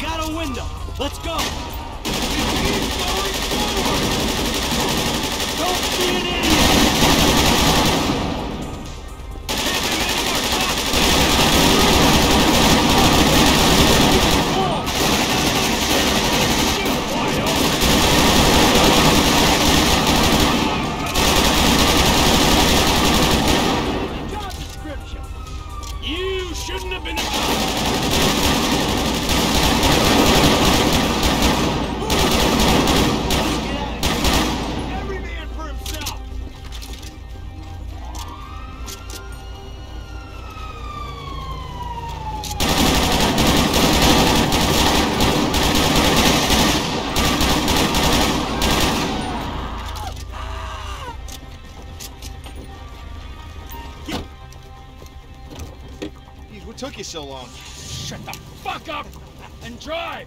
got a window. Let's go. Don't be an idiot. Job description. You shouldn't have been a took you so long? Shut the fuck up and drive!